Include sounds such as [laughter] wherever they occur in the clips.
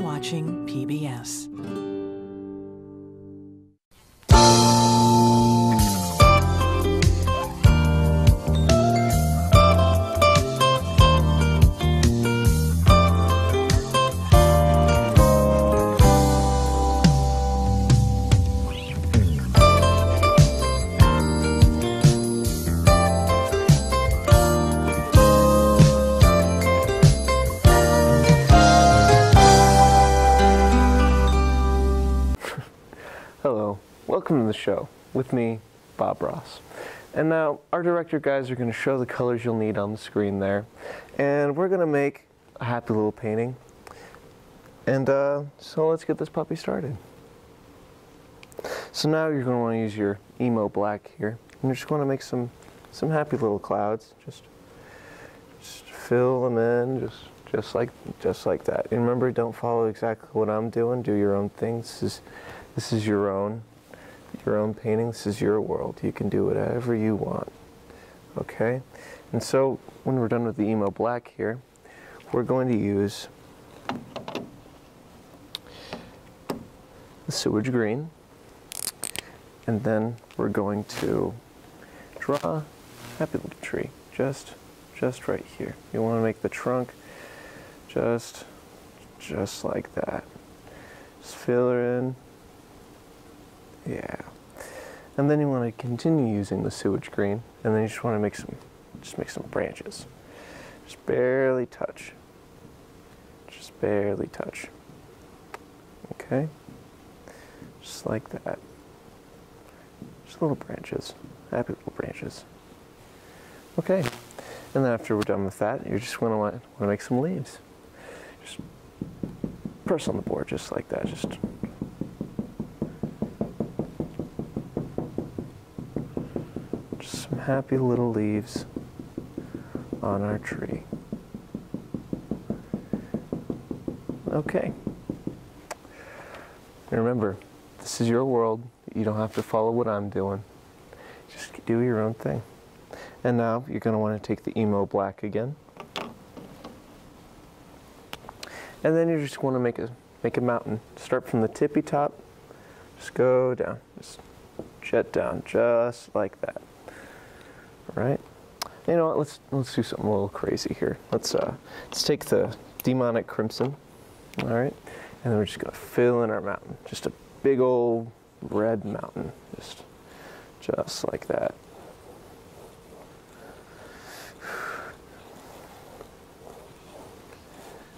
watching PBS. The show with me, Bob Ross. And now our director guys are going to show the colors you'll need on the screen there. And we're going to make a happy little painting. And uh, so let's get this puppy started. So now you're going to want to use your emo black here. And you're just going to make some, some happy little clouds. Just, just fill them in, just, just like, just like that. And remember, don't follow exactly what I'm doing. Do your own thing. This is, this is your own, your own painting. This is your world. You can do whatever you want. Okay? And so when we're done with the emo black here, we're going to use the sewage green. And then we're going to draw happy little tree. Just, just right here. You want to make the trunk just, just like that. Just fill her in. Yeah. And then you want to continue using the sewage green, and then you just want to make some, just make some branches. Just barely touch. Just barely touch. Okay? Just like that. Just little branches. Happy little branches. Okay. And then after we're done with that, you're just going to want, want to make some leaves. Just press on the board just like that. Just happy little leaves on our tree. Okay. And remember, this is your world. You don't have to follow what I'm doing. Just do your own thing. And now you're going to want to take the emo black again. And then you just want to make a make a mountain. Start from the tippy top, just go down, just jet down, just like that. Right. You know what? Let's let's do something a little crazy here. Let's uh let's take the demonic crimson. All right, and then we're just gonna fill in our mountain. Just a big old red mountain. Just just like that.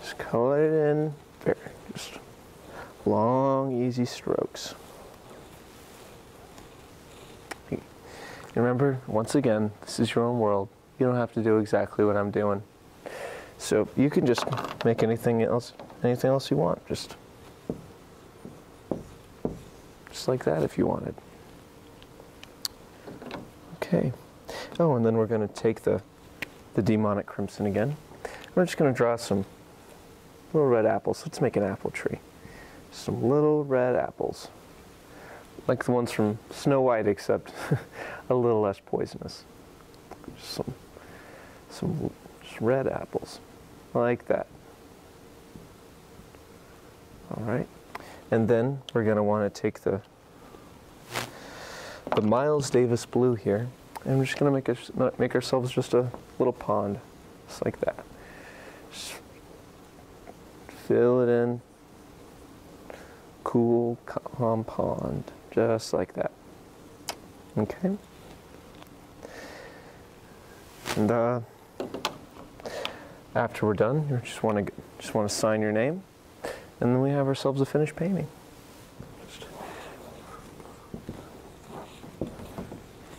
Just color it in, very just long, easy strokes. Remember, once again, this is your own world. You don't have to do exactly what I'm doing. So you can just make anything else, anything else you want. Just, just like that if you wanted. Okay. Oh, and then we're going to take the, the demonic crimson again. We're just going to draw some little red apples. Let's make an apple tree. Some little red apples. Like the ones from Snow White, except [laughs] a little less poisonous. Some, some red apples. Like that. All right. And then we're going to want to take the the Miles Davis blue here, and we're just going to make, us, make ourselves just a little pond, just like that. Just fill it in. Cool, calm pond, just like that. Okay. And uh, after we're done, you just want to just want to sign your name, and then we have ourselves a finished painting.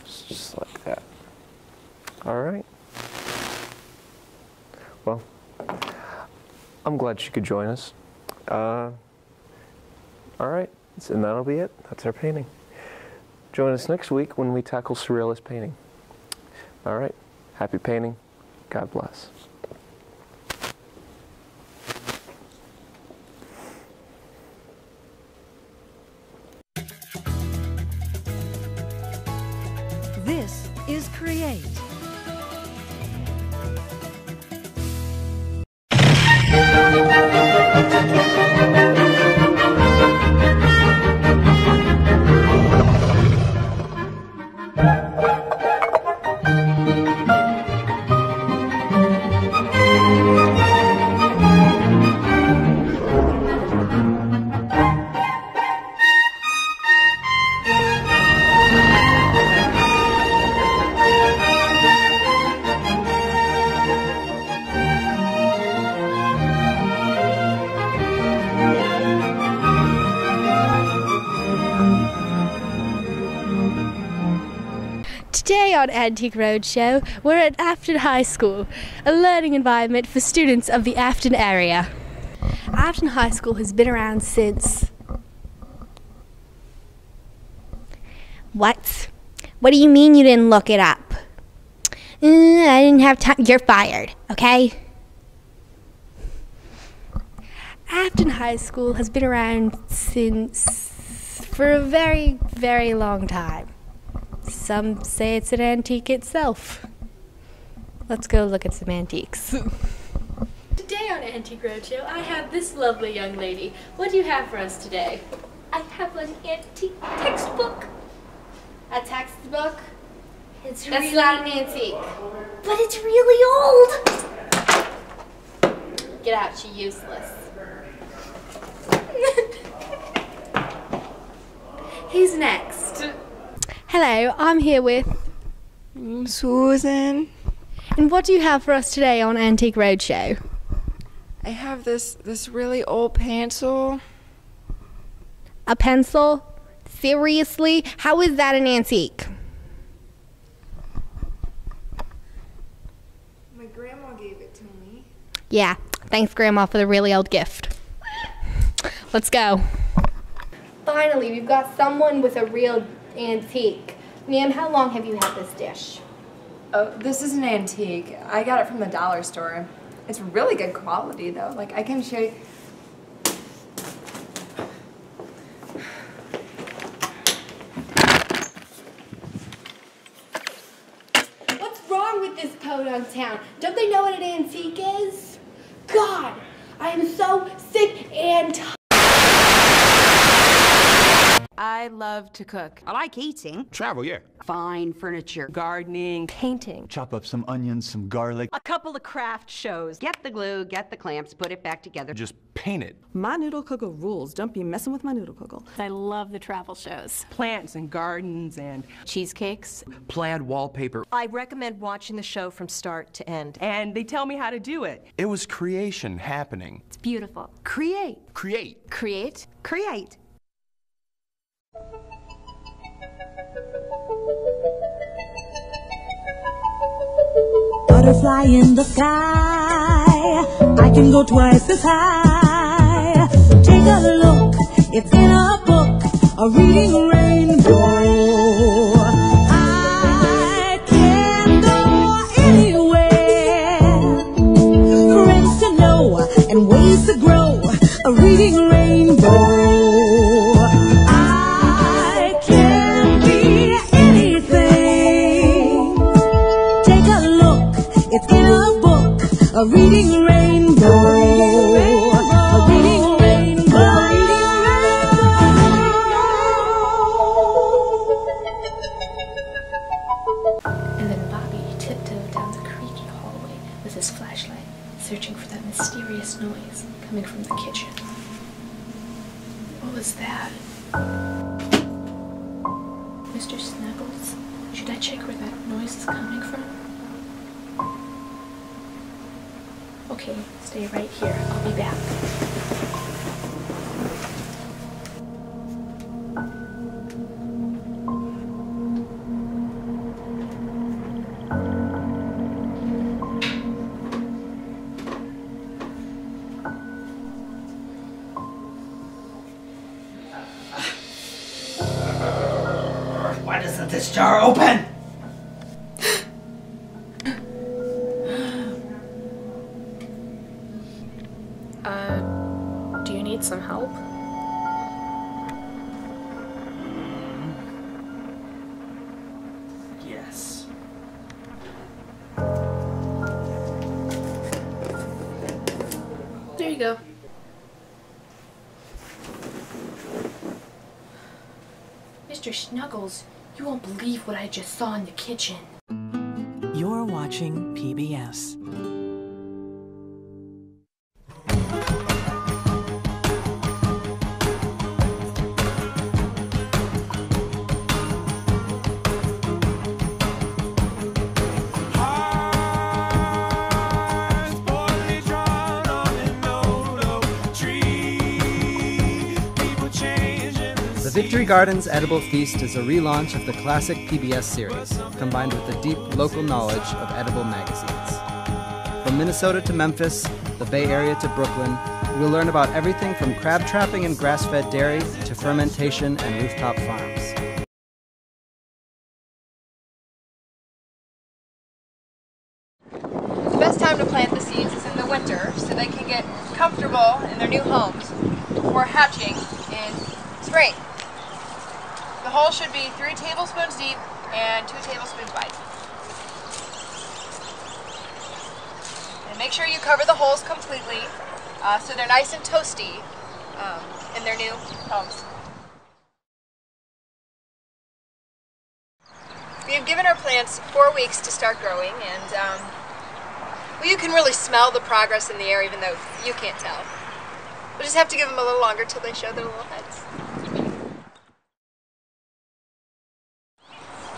Just, like that. All right. Well, I'm glad she could join us. Uh, all right, and that'll be it. That's our painting. Join us next week when we tackle surrealist painting. All right, happy painting. God bless. On Antique Roadshow, we're at Affton High School, a learning environment for students of the Affton area. Affton High School has been around since. What? What do you mean you didn't look it up? Uh, I didn't have time. You're fired, okay? Affton High School has been around since. for a very, very long time. Some say it's an antique itself. Let's go look at some antiques. [laughs] Today on Antique Roadshow, I have this lovely young lady. What do you have for us today? I have an antique textbook. A textbook? It's That's really, not an antique. but it's really old. Get out, you useless. [laughs] Who's next? Hello, I'm here with. Susan. And what do you have for us today on Antique Roadshow? I have this this really old pencil. A pencil? Seriously? How is that an antique? My grandma gave it to me. Yeah, thanks, Grandma, for the really old gift. Let's go. Finally, we've got someone with a real antique. Ma'am, how long have you had this dish? Oh, this is an antique. I got it from the dollar store. It's really good quality though. Like I can show you. What's wrong with this podunk town? Don't they know what an antique is? God, I am so sick and tired. I love to cook. I like eating. Travel, yeah. Fine furniture. Gardening, painting. Chop up some onions, some garlic. A couple of craft shows. Get the glue, get the clamps, put it back together. Just paint it. My noodle cookle rules. Don't be messing with my noodle cookle. I love the travel shows. Plants and gardens and Cheesecakes. Plaid wallpaper. I recommend watching the show from start to end. And they tell me how to do it. It was creation happening. It's beautiful. Create. Create. Create. Create. Butterfly in the sky. I can go twice as high. Take a look, it's in a book, a reading rainbow. I can go anywhere. Friends to know and ways to grow, a reading rainbow. A reading rainbow. A reading rainbow. And then Bobby tiptoed down the creaky hallway with his flashlight, searching for that mysterious noise coming from the kitchen. What was that? Mr. Snuggles, should I check where that noise is coming from? Okay, stay right here. I'll be back. Why doesn't this jar open? Mr. Snuggles, you won't believe what I just saw in the kitchen. You're watching PBS. Victory Garden's Edible Feast is a relaunch of the classic PBS series, combined with the deep local knowledge of edible magazines. From Minnesota to Memphis, the Bay Area to Brooklyn, we'll learn about everything from crab trapping and grass fed dairy to fermentation and rooftop farms. The best time to plant the seeds is in the winter so they can get comfortable in their new homes before hatching in spring. The hole should be three tablespoons deep and two tablespoons wide. And make sure you cover the holes completely uh, so they're nice and toasty um, in their new homes. We have given our plants four weeks to start growing, and um, well, you can really smell the progress in the air, even though you can't tell. We'll just have to give them a little longer till they show their little heads.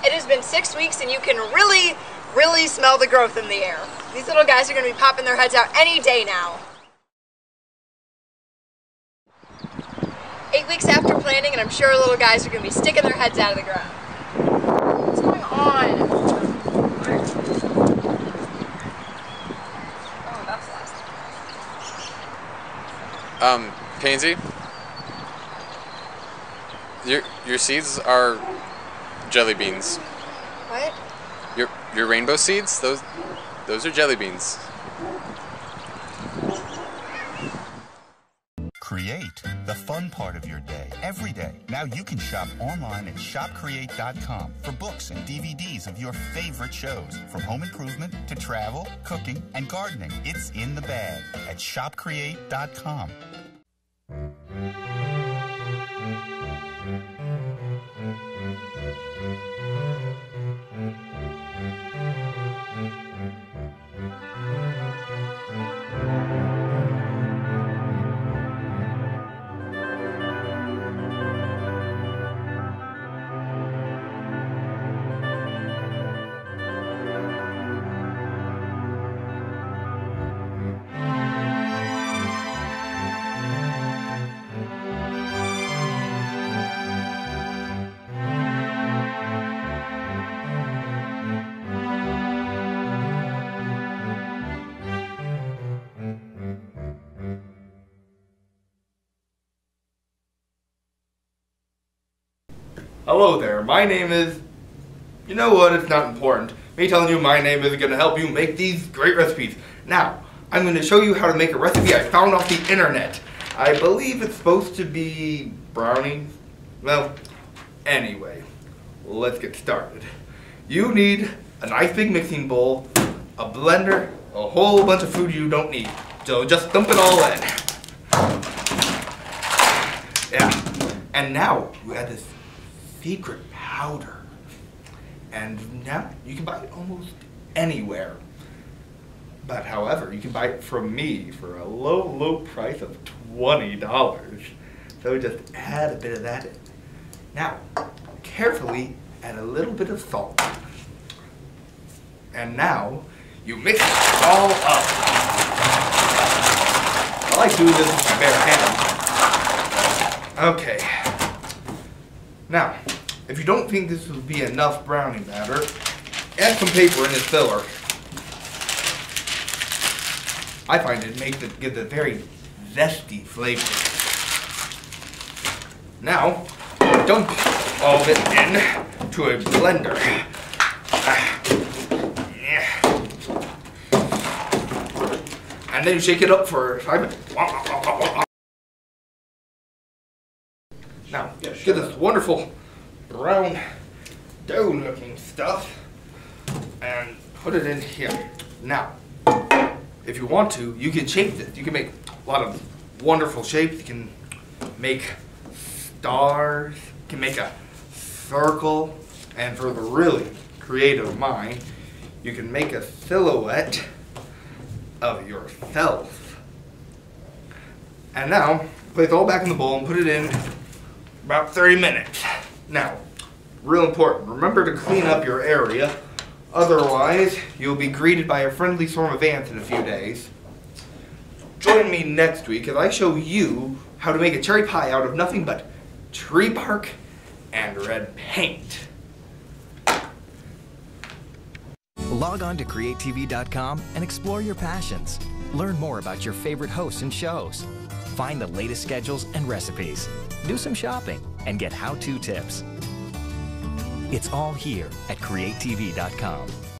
It has been six weeks, and you can really, really smell the growth in the air. These little guys are going to be popping their heads out any day now. Eight weeks after planting, and I'm sure little guys are going to be sticking their heads out of the ground. What's going on? Oh, that's. Um, Pansy, your your seeds are jelly beans. What? Your your rainbow seeds, those those are jelly beans. Create the fun part of your day every day. Now you can shop online at shopcreate.com for books and DVDs of your favorite shows. From home improvement to travel, cooking, and gardening. It's in the bag at shopcreate.com. Hello there, my name is... You know what, it's not important. Me telling you my name going to help you make these great recipes. Now, I'm going to show you how to make a recipe I found off the internet. I believe it's supposed to be brownies. Well, anyway, let's get started. You need a nice big mixing bowl, a blender, a whole bunch of food you don't need. So just dump it all in. Yeah. And now you add this secret powder. And now you can buy it almost anywhere. But however, you can buy it from me for a low, low price of $20. So just add a bit of that in. Now, carefully add a little bit of salt. And now, you mix it all up. I like doing this with my bare hands. Okay. Now, if you don't think this will be enough brownie batter, add some paper in this filler. I find it makes it gives a very zesty flavor. Now, dump all of it in to a blender. And then shake it up for five minutes. Now, get this wonderful brown dough looking stuff and put it in here. Now, if you want to, you can shape this. You can make a lot of wonderful shapes. You can make stars, you can make a circle, and for the really creative mind, you can make a silhouette of yourself. And now, place it all back in the bowl and put it in about 30 minutes. Now, real important, remember to clean up your area, otherwise you'll be greeted by a friendly swarm of ants in a few days. Join me next week as I show you how to make a cherry pie out of nothing but tree bark and red paint. Log on to createtv.com and explore your passions. Learn more about your favorite hosts and shows. Find the latest schedules and recipes. Do some shopping and get how to tips. It's all here at createtv.com.